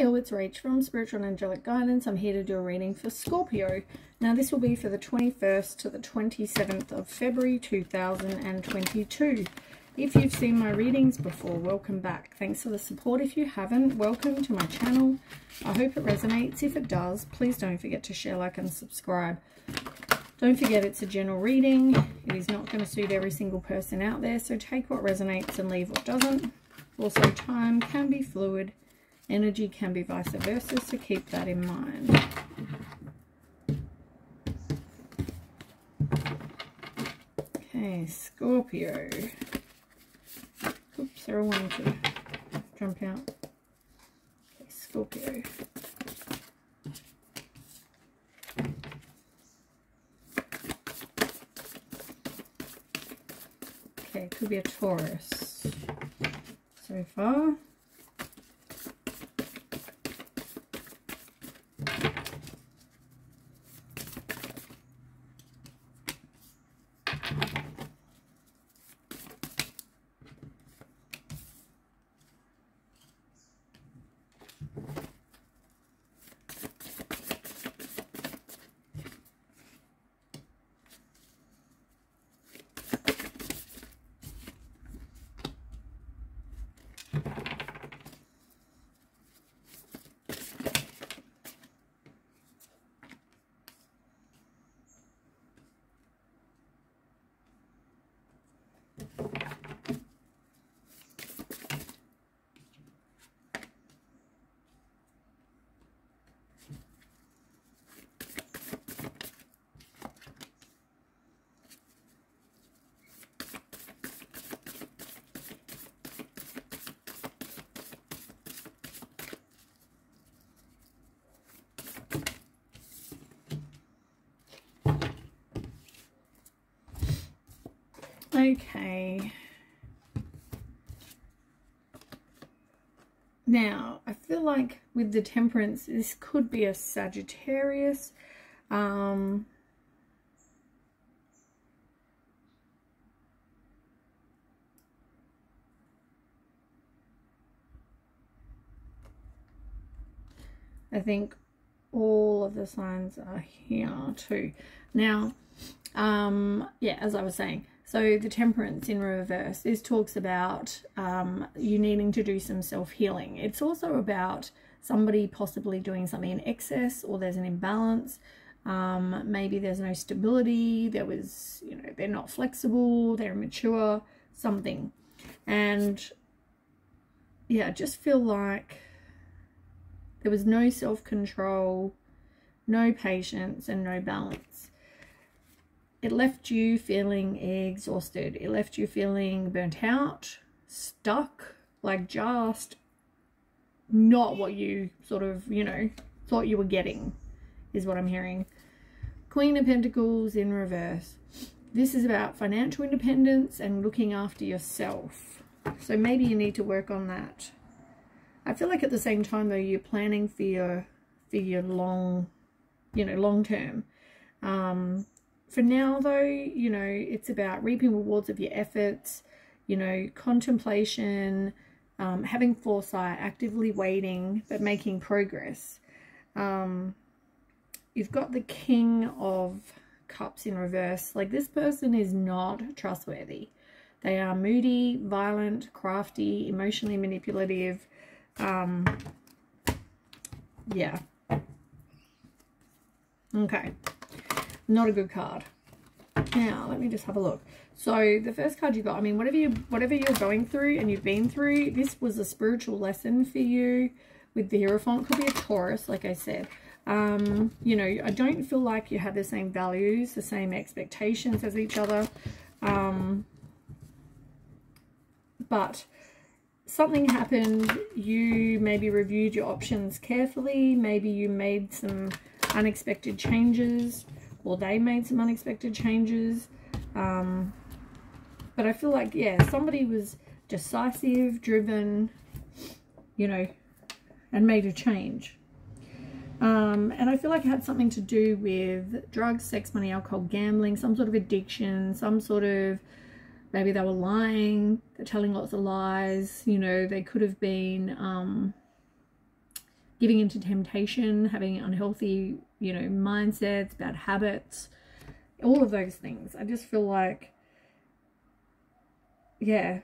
All, it's Rach from Spiritual and Angelic Guidance. I'm here to do a reading for Scorpio. Now this will be for the 21st to the 27th of February 2022. If you've seen my readings before, welcome back. Thanks for the support. If you haven't, welcome to my channel. I hope it resonates. If it does, please don't forget to share, like and subscribe. Don't forget it's a general reading. It is not going to suit every single person out there, so take what resonates and leave what doesn't. Also, time can be fluid Energy can be vice versa, so keep that in mind. Okay, Scorpio. Oops, there I wanted to jump out. Okay, Scorpio. Okay, could be a Taurus so far. Okay. Now, I feel like with the temperance, this could be a Sagittarius. Um, I think all of the signs are here too. Now, um, yeah, as I was saying, so the temperance in reverse, this talks about um, you needing to do some self-healing. It's also about somebody possibly doing something in excess or there's an imbalance. Um, maybe there's no stability. There was, you know, they're not flexible. They're immature, something. And yeah, just feel like there was no self-control, no patience and no balance it left you feeling exhausted. It left you feeling burnt out, stuck, like just not what you sort of, you know, thought you were getting, is what I'm hearing. Queen of Pentacles in reverse. This is about financial independence and looking after yourself. So maybe you need to work on that. I feel like at the same time though, you're planning for your, for your long, you know, long term. Um, for now, though, you know, it's about reaping rewards of your efforts, you know, contemplation, um, having foresight, actively waiting, but making progress. Um, you've got the King of Cups in reverse. Like, this person is not trustworthy. They are moody, violent, crafty, emotionally manipulative. Um, yeah. Okay not a good card. Now, let me just have a look. So the first card you got, I mean, whatever you whatever you're going through and you've been through, this was a spiritual lesson for you with the Hierophant. Could be a Taurus, like I said. Um, you know, I don't feel like you have the same values, the same expectations as each other. Um, but something happened, you maybe reviewed your options carefully, maybe you made some unexpected changes or they made some unexpected changes. Um, but I feel like, yeah, somebody was decisive, driven, you know, and made a change. Um, and I feel like it had something to do with drugs, sex, money, alcohol, gambling, some sort of addiction, some sort of, maybe they were lying, they're telling lots of lies, you know, they could have been, um, giving into temptation, having unhealthy, you know, mindsets, bad habits, all of those things. I just feel like, yeah.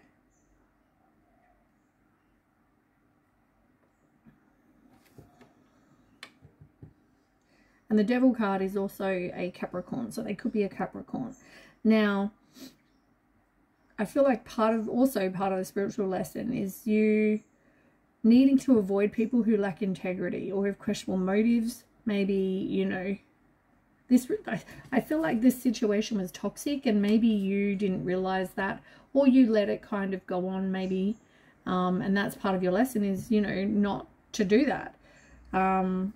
And the devil card is also a Capricorn, so they could be a Capricorn. Now, I feel like part of, also part of the spiritual lesson is you needing to avoid people who lack integrity or have questionable motives. Maybe, you know, this I feel like this situation was toxic and maybe you didn't realize that or you let it kind of go on maybe. Um, and that's part of your lesson is you know not to do that. Um,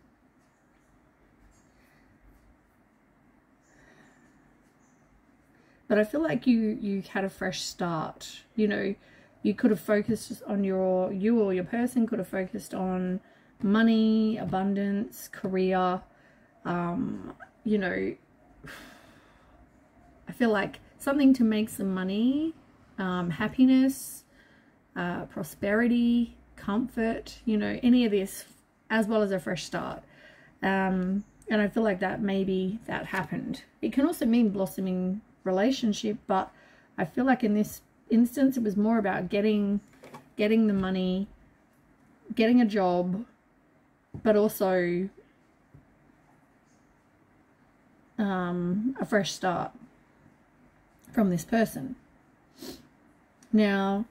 but I feel like you you had a fresh start you know. You could have focused on your you or your person could have focused on money abundance career um, you know I feel like something to make some money um, happiness uh, prosperity comfort you know any of this as well as a fresh start. Um, and I feel like that maybe that happened. It can also mean blossoming relationship but I feel like in this instance it was more about getting getting the money getting a job but also um, a fresh start from this person now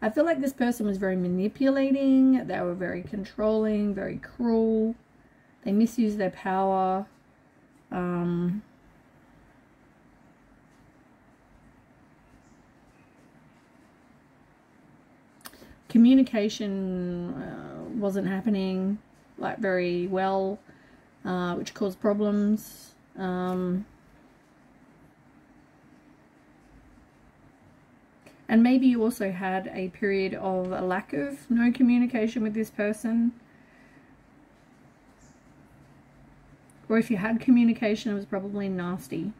I feel like this person was very manipulating. They were very controlling, very cruel. They misused their power. Um, communication uh, wasn't happening like very well, uh, which caused problems. Um, And maybe you also had a period of a lack of no communication with this person. Or if you had communication, it was probably nasty.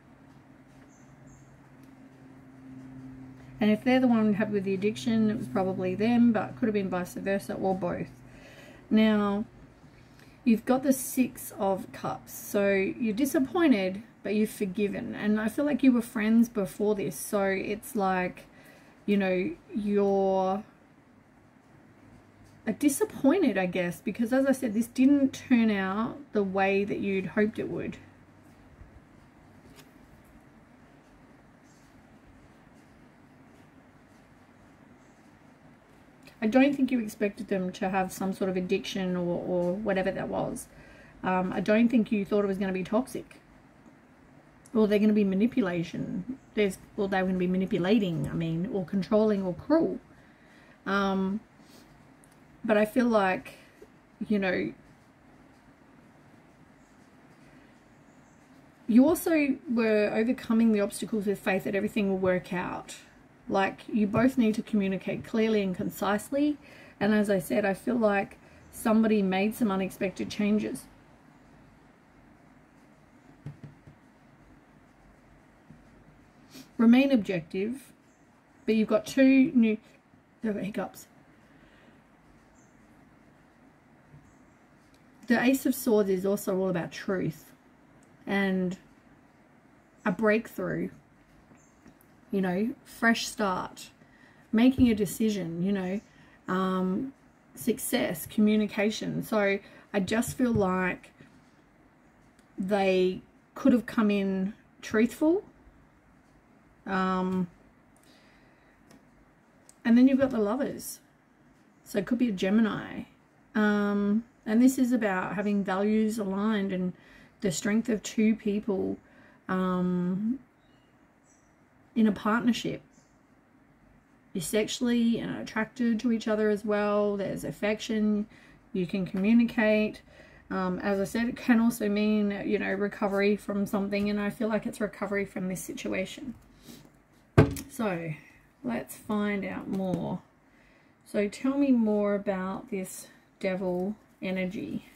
And if they're the one happy with the addiction, it was probably them, but could have been vice versa or both. Now, you've got the Six of Cups. So you're disappointed, but you've forgiven. And I feel like you were friends before this. So it's like you know, you're disappointed, I guess, because as I said, this didn't turn out the way that you'd hoped it would. I don't think you expected them to have some sort of addiction or, or whatever that was. Um, I don't think you thought it was going to be toxic or they're going to be manipulation. There's, well, they're going to be manipulating, I mean, or controlling or cruel. Um, but I feel like, you know, you also were overcoming the obstacles with faith that everything will work out. Like, you both need to communicate clearly and concisely. And as I said, I feel like somebody made some unexpected changes remain objective, but you've got two new hiccups. The Ace of Swords is also all about truth and a breakthrough, you know, fresh start, making a decision, you know, um, success, communication. So I just feel like they could have come in truthful um, and then you've got the lovers. So it could be a Gemini. Um, and this is about having values aligned and the strength of two people um, in a partnership. You're sexually and attracted to each other as well. There's affection. You can communicate. Um, as I said, it can also mean, you know, recovery from something. And I feel like it's recovery from this situation. So let's find out more. So tell me more about this devil energy.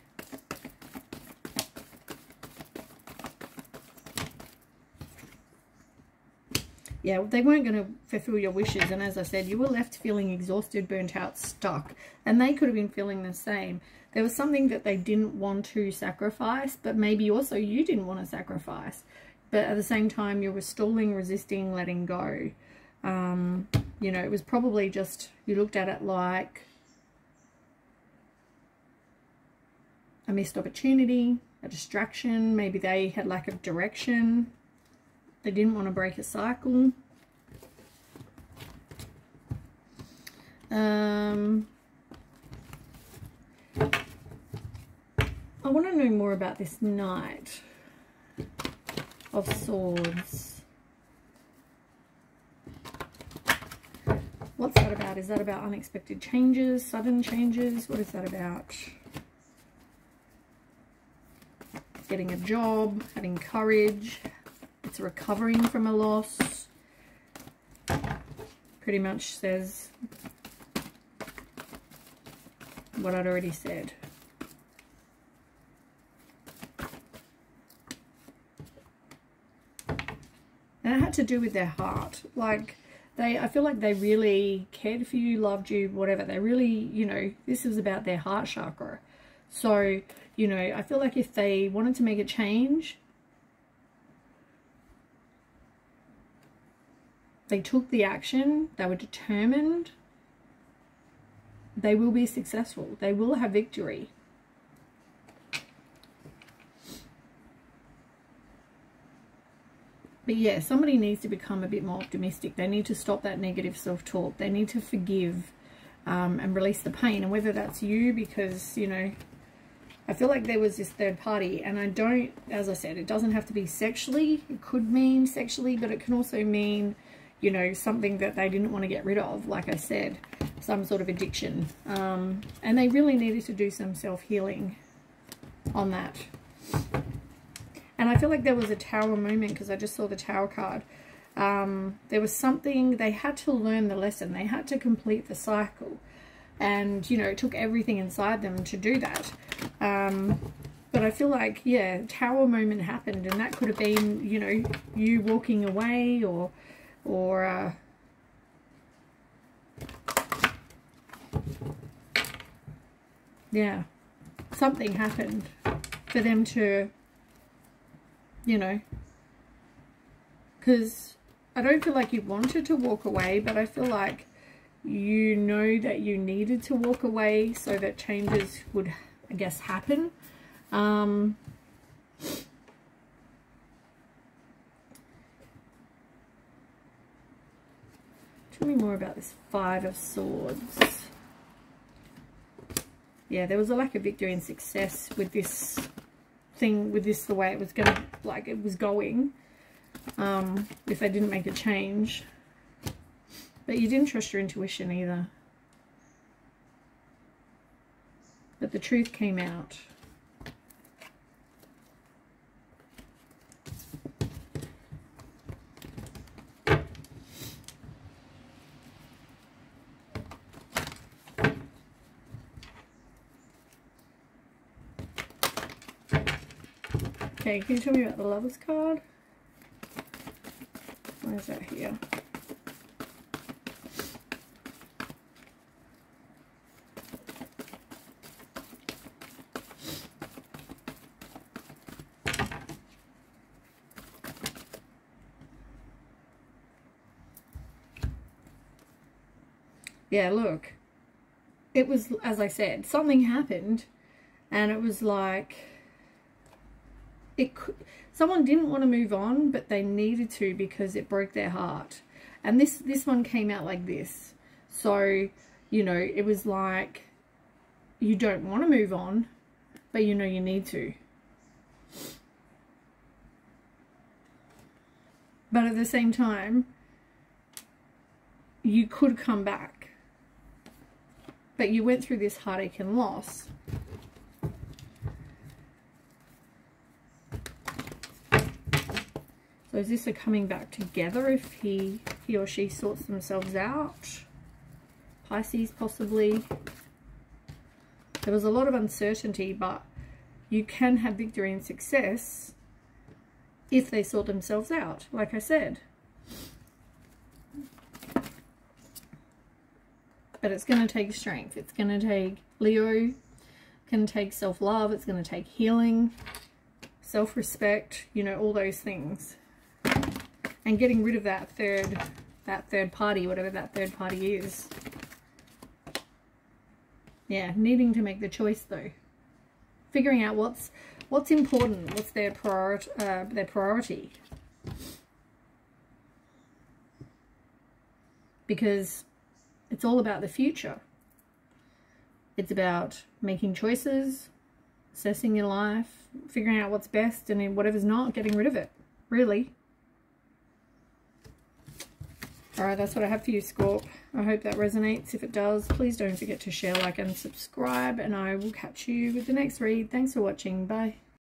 Yeah, they weren't going to fulfill your wishes. And as I said, you were left feeling exhausted, burnt out, stuck. And they could have been feeling the same. There was something that they didn't want to sacrifice, but maybe also you didn't want to sacrifice. But at the same time, you were stalling, resisting, letting go. Um, you know, it was probably just, you looked at it like a missed opportunity, a distraction. Maybe they had lack of direction they didn't want to break a cycle. Um, I want to know more about this Knight of Swords. What's that about? Is that about unexpected changes, sudden changes? What is that about? Getting a job, having courage, it's recovering from a loss. Pretty much says what I'd already said. And it had to do with their heart. Like, they, I feel like they really cared for you, loved you, whatever. They really, you know, this is about their heart chakra. So, you know, I feel like if they wanted to make a change, They took the action, they were determined, they will be successful. They will have victory. But yeah, somebody needs to become a bit more optimistic. They need to stop that negative self-talk. They need to forgive um, and release the pain. And whether that's you because, you know, I feel like there was this third party. And I don't, as I said, it doesn't have to be sexually. It could mean sexually, but it can also mean you know, something that they didn't want to get rid of, like I said, some sort of addiction. Um, and they really needed to do some self-healing on that. And I feel like there was a tower moment because I just saw the tower card. Um, there was something, they had to learn the lesson. They had to complete the cycle. And, you know, it took everything inside them to do that. Um, but I feel like, yeah, tower moment happened and that could have been, you know, you walking away or or uh, yeah, something happened for them to, you know, because I don't feel like you wanted to walk away, but I feel like you know that you needed to walk away so that changes would, I guess, happen. Um, Tell me more about this Five of Swords. Yeah, there was a lack of victory and success with this thing, with this the way it was going like it was going, um, if they didn't make a change. But you didn't trust your intuition either. But the truth came out. Okay, can you tell me about the Lover's card? Where is that here? yeah, look, it was, as I said, something happened and it was like, it could, someone didn't want to move on, but they needed to because it broke their heart. And this, this one came out like this. So, you know, it was like, you don't want to move on, but you know you need to. But at the same time, you could come back. But you went through this heartache and loss. So this are coming back together if he, he or she sorts themselves out. Pisces possibly. There was a lot of uncertainty, but you can have victory and success if they sort themselves out, like I said. But it's going to take strength. It's going to take Leo, can take self-love. It's going to take healing, self-respect, you know, all those things. And getting rid of that third, that third party, whatever that third party is. Yeah, needing to make the choice though. Figuring out what's what's important, what's their priority, uh, their priority. Because it's all about the future. It's about making choices, assessing your life, figuring out what's best, and whatever's not, getting rid of it. Really. Alright, that's what I have for you, Scorp. I hope that resonates. If it does, please don't forget to share, like, and subscribe. And I will catch you with the next read. Thanks for watching. Bye.